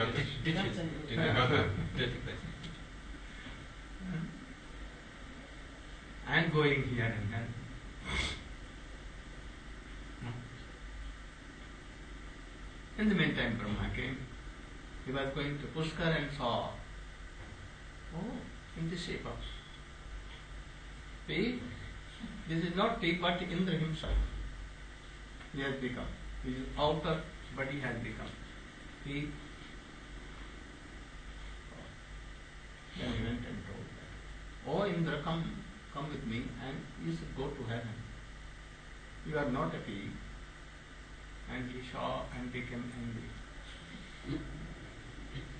Gata. ditches. In the gutter. And going here and there. No. In the meantime, Brahma came. He was going to Pushkar and saw, oh, in the shape of pig. This is not pig, but Indra himself. He has become. His outer body has become. He went and told that, Oh Indra, come, come with me and you should go to heaven. You are not a pig. And he saw and became angry.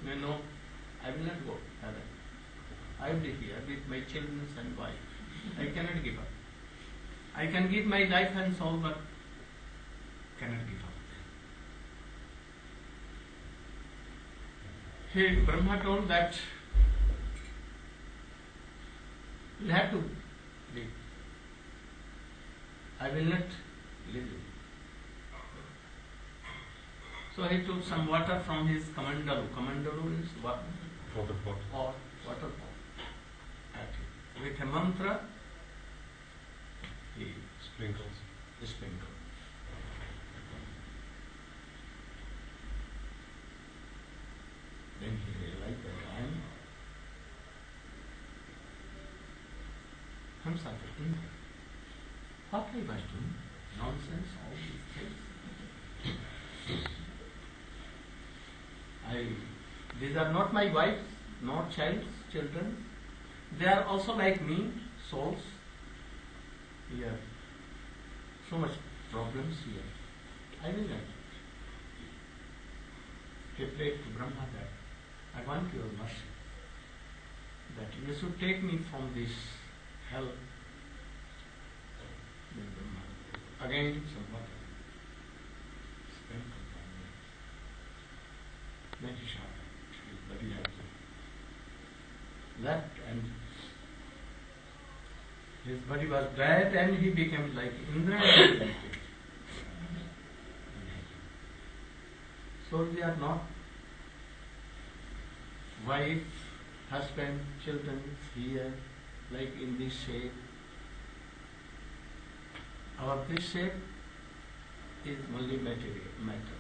No, no, I will not go heaven. I will be here with my children and wife. I cannot give up. I can give my life and soul, but cannot give up. He, Brahma told that you have to live. I will not leave you. So he took some water from his kamandalu. Kamandalu is what? Water pot. Or water pot. With a mantra, he Sprinkles. sprinkled. Then he realized that I am Hamsa Indra. What I was doing? Nonsense, all these things. I, these are not my wives, not child's children. They are also like me, souls. Here, so much problems here. I will not. He prayed to Brahma that I want your mercy, that you should take me from this hell. Brahma again some water sprinkled on me. Then he has left and his body was dead and he became like Indra. So we are not wife, husband, children here, like in this shape. Our shape is only material matter.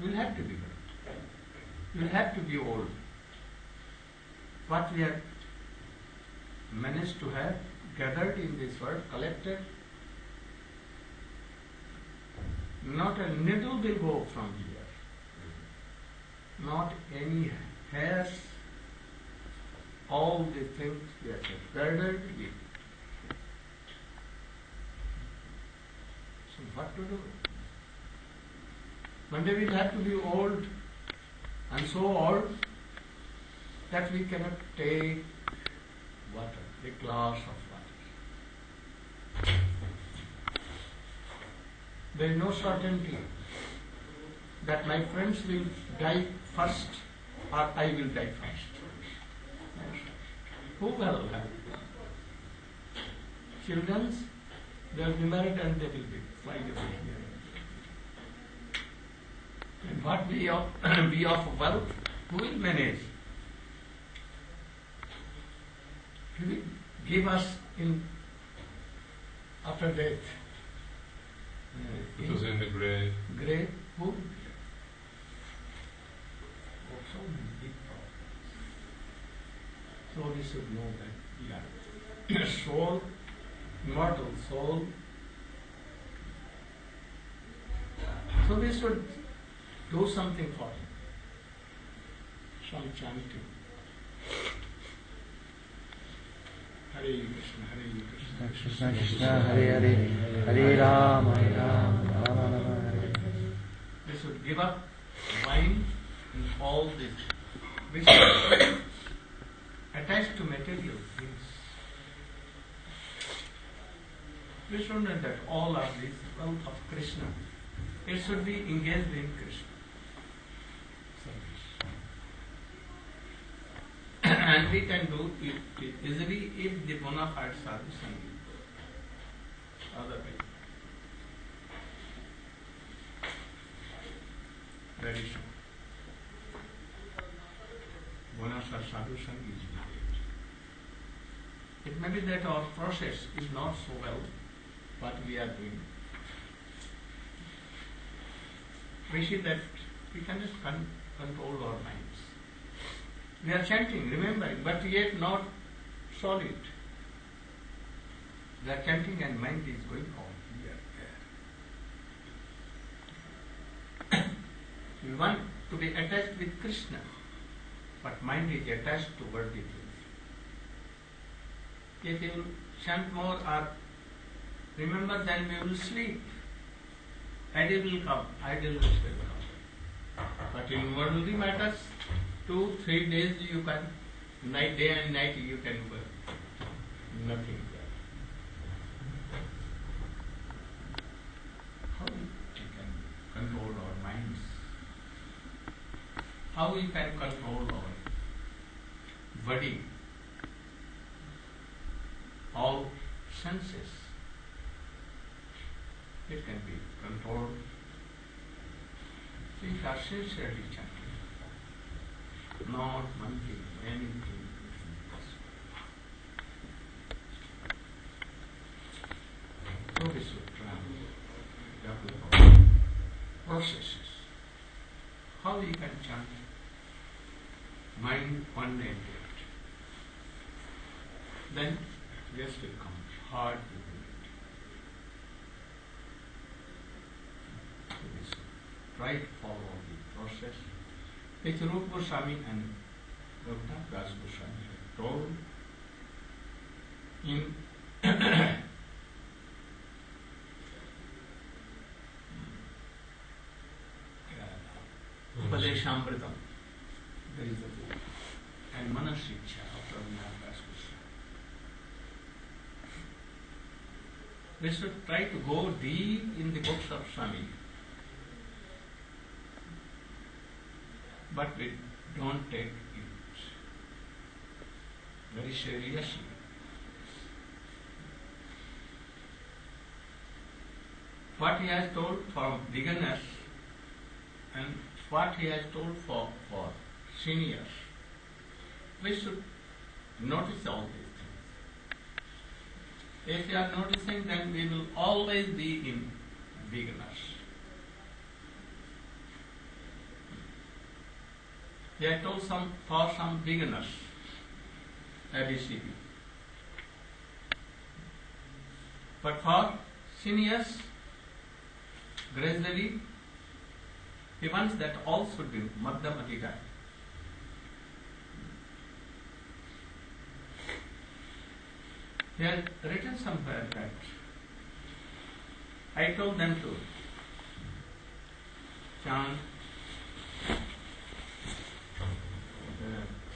We'll have to be good. We'll have to be old. What we have managed to have gathered in this world, collected, not a needle will go from here. Not any hairs. All the things we have gathered with. So what to do? One day we'll have to be old and so old that we cannot take water, a glass of water. There is no certainty that my friends will die first or I will die first. Who will have children? They will be married and they will be away here. And what we of, we of wealth, who will manage? He will give us in after death. Uh, It was in the grave. grave who? So many big problems. So we should know that we are soul, immortal soul. So we should do something for him. Some chanting. Hare Krishna, Hare Krishna, Krishna Krishna Hare Hare Hare Ram Hare Ram Ram Ram Hare We should give up wine and all this. We should attach to material things. We should know that all are this wealth of Krishna. It should be engaged in Krishna. and we can do it easily if the bona fide service and otherwise. very soon. Bonus or solution is marriage. It may be that our process is not so well what we are doing. We see that we cannot con- control our minds. We are chanting, remembering, but yet not solid. The chanting and mind is going on here, there. we want to be attached with Krishna, but mind is attached to worldly things. If you chant more or remember, then we will sleep. Idea will come, idleness will come. But in worldly matters, two, three days you can, night, day and night you can work. Nothing. How we can control our minds? How we can control our body, all senses? It can We are sincerely chanting, not monkey, anything is impossible. So this will processes. How you can chant mind one unended. Then yes will come, hard will do it. So this try to follow the process which Rupa Goswami and Raghunath Das Goswami have told in Upadeshamritam. There is a book. And Manashiksha of Raghunath Das Goswami. We should try to go deep in the books of Swami. But we don't take it very seriously. What he has told for beginners and what he has told for, for seniors, we should notice all these things. If we are noticing, then we will always be in beginners. He had told some for some beginners, ABCD. But for seniors, gradually, he wants that all should be Madhyamadika. He had written somewhere that I told them to chant uh,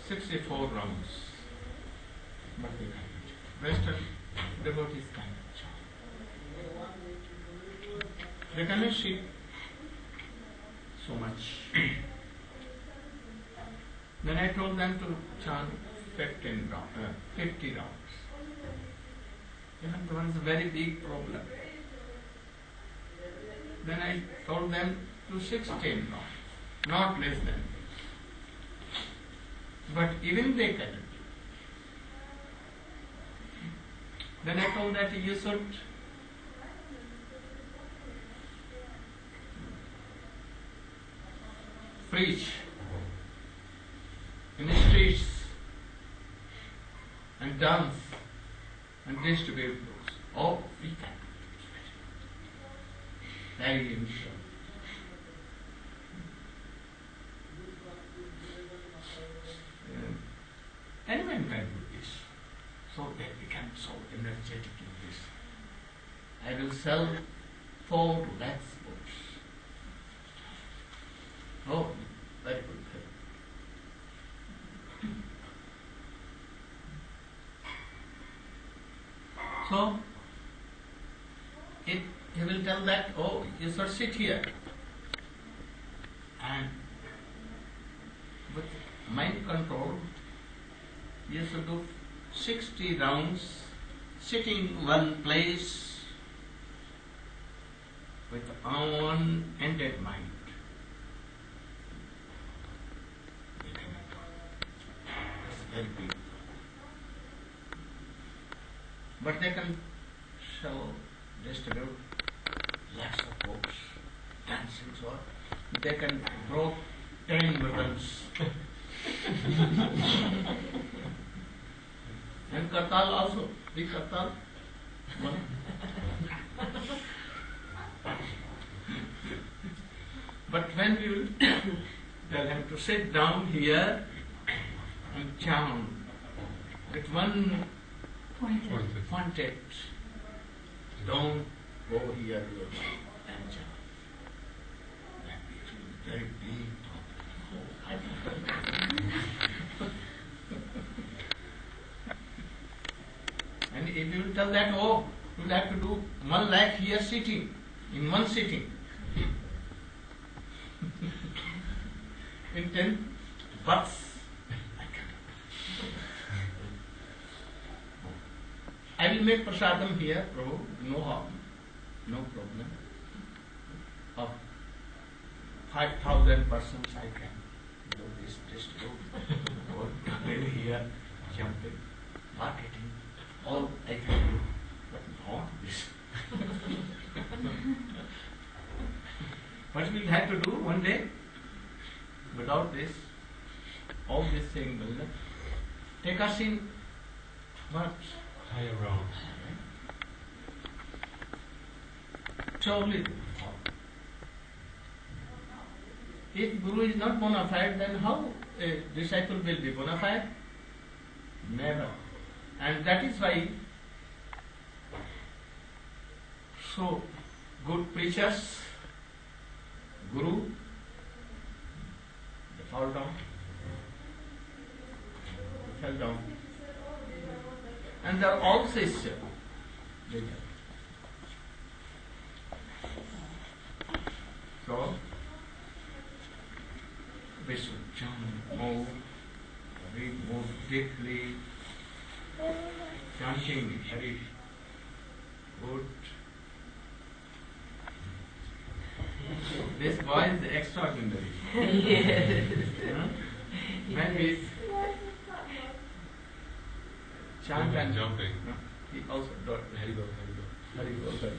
64 rounds, but they can't. Devotees chant. Cannot see so much. then I told them to chant 15 round, uh, 50 rounds. Even there was a very big problem. Then I told them to 16 rounds, not less than. But even they cannot. Then I told that you should preach in the streets and dance and distribute books. Oh, we can. Very himself. Uh, anyone can do this. So they become so energetic in this. I will sell four lakhs books. Oh, very good. So, it, he will tell that, oh, you should sit here. And with mind control, you should do 60 rounds, sitting one place with unended mind. But they can sell, distribute lots of books, dancing so on. They can grow ten ribbons. and Kartal also, big Kartal. But when we will tell him to sit down here and with one pointed, don't go here and. That is very big And if you tell that, oh, you have to do one lakh here sitting, in one sitting. in ten bucks. I will make prasadam here, Prabhu, no harm, no problem. Of five thousand persons I can do this distribute. Really here, jumping, marketing, all I can do, but not this. what we'll have to do one day, without this, all this thing will take us in what? Higher. Totally. If Guru is not bona fide, then how a disciple will be bona fide? Never. And that is why so good preachers, Guru, they fall down, fell down. And they are all sincere. They are. So, we should chant more, read more deeply, chanting very good. This boy is extraordinary. Huh? Hmm? When we chant and jumping. he also does Very good, very good. very well done.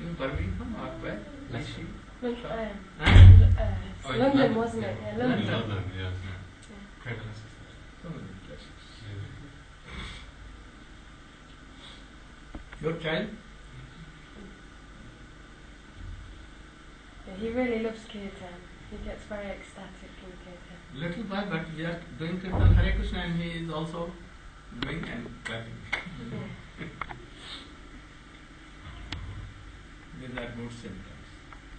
In Birmingham or where? Is she? Lon- Huh? uh, Huh? uh, Oh, London, London, wasn't it? yeah. Yeah, In London. London, yes. So many. Yeah. Your child? Yeah, he really loves kirtan. He gets very ecstatic in kirtan. Little boy, but we are doing Kirtan Hare Krishna and he is also doing and clapping. Yeah. These are good symptoms.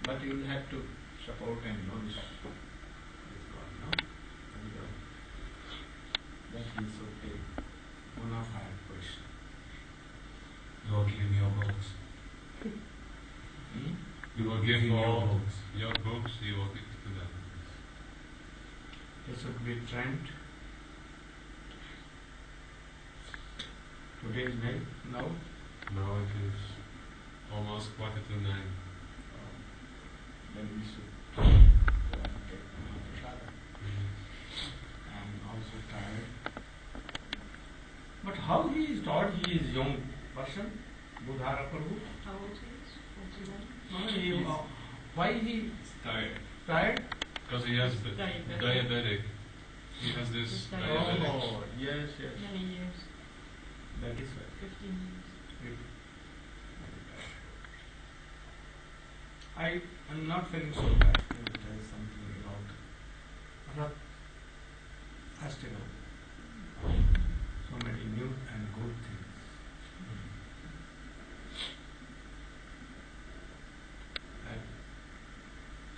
But you will have to support and nourish this God, no? And, uh, That he should take bona fide position. You are giving your books. Hmm? You are Give giving your all books. your books, you will give to them. Should be trend. Today is May, now Now it is almost quarter to nine. then we should go and take Mahaprasada. I'm also tired. But how he is taught, he is young person, Budhara Prabhu. How old he is? Forty-one. No, he, uh, why he It's tired. tired? Because he has the Diabetic. diabetic. He has this He's diabetic. Oh, yes, yes. Many years, That is right. fifteen years. I am not feeling so bad. I will tell you something about Rath festival. So many new and good things. Mm-hmm. At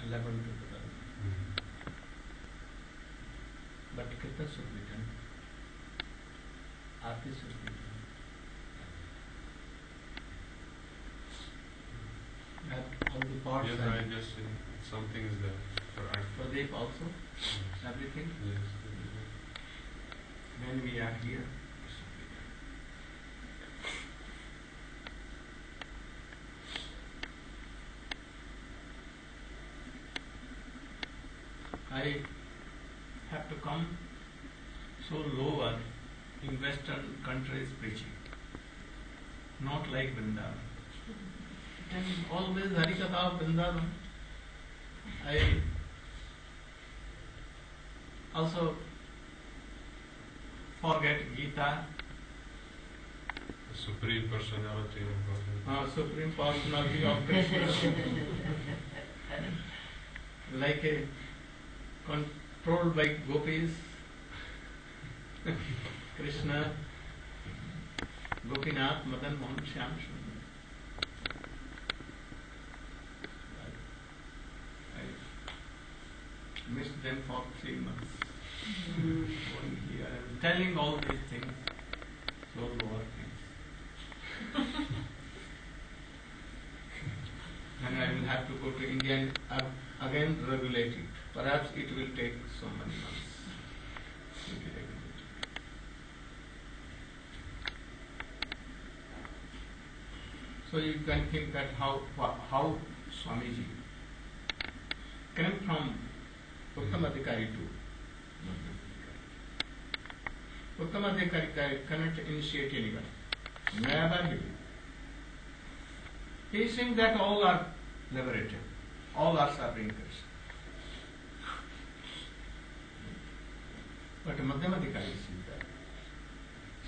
11 to Kirtan should be done. Aarti should be done. That all the parts Yes, I just uh, something is there for art. Pradeep also, Yes. everything. Yes. When we are here, it should be done. I have to come so lower in Western countries preaching. Not like Vrindavan. And always Harikatha of Vrindavan. I also forget Gita, The Supreme Personality of Godhead. uh, Supreme Personality of Krishna. like a controlled by gopis. Krishna, Gopinath, Madan Mohan, Shyam I missed them for three months. Going here and telling all these things, so lower things. and I will have to go to India and again regulate it. Perhaps it will take so many months So you can think that how how Swamiji came from Uttamadhikari to Uttamadhikari cannot initiate anyone. Never he. He is saying that all are liberated, all are serving Krishna. But Madhyamadhikari sees that.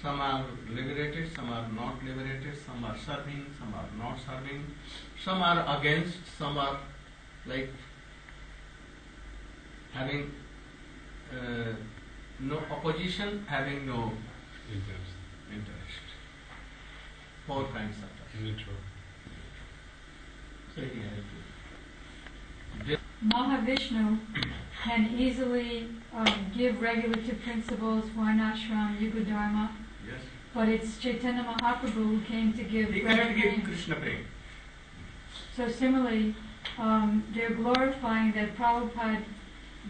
Some are liberated, some are not liberated, some are serving, some are not serving, some are against, some are like having uh, no opposition, having no Interest. interest. Four kinds of person. Neutral. So he has. Mahavishnu can easily um, give regulative principles, Varnashram, Yuga Dharma, Yes. but it's Chaitanya Mahaprabhu who came to give He breath cannot give. Krishna prem. So similarly, um, they're glorifying that Prabhupada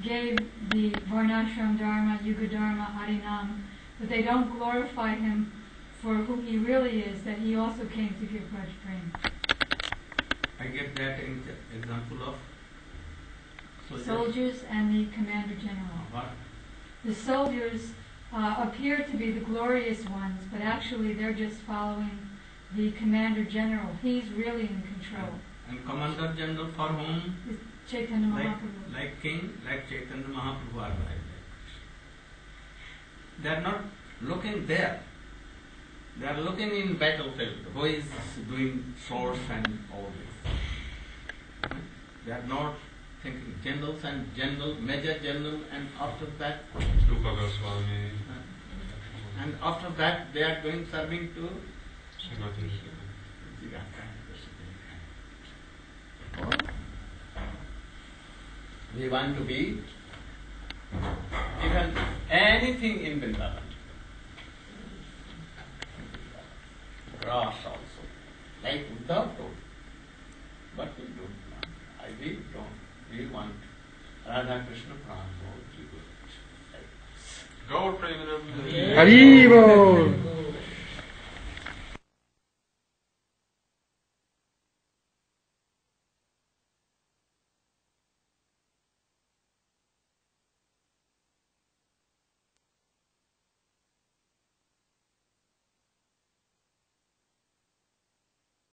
gave the Varnashram Dharma, Yuga Dharma, Harinam, but they don't glorify him for who he really is, that he also came to give Braj Prem. I get that in example of soldiers. Soldiers and the Commander General. What? The soldiers uh, appear to be the glorious ones, but actually they're just following the Commander General. He's really in control. And Commander General for whom? It's Chaitanya Like, Mahaprabhu. like King, like Chaitanya Mahaprabhu are like that. They are not looking there. They are looking in battlefield. Who is doing swords and all this? They are not thinking generals and general, major general, and after that, Rupa Goswami. And after that they are going serving to Srimati. We want to be even anything in Vrindavan. Grass also, like Uddhav told. But we don't want. I we don't. We want Radha Krishna Prabhu. ¡Arriba!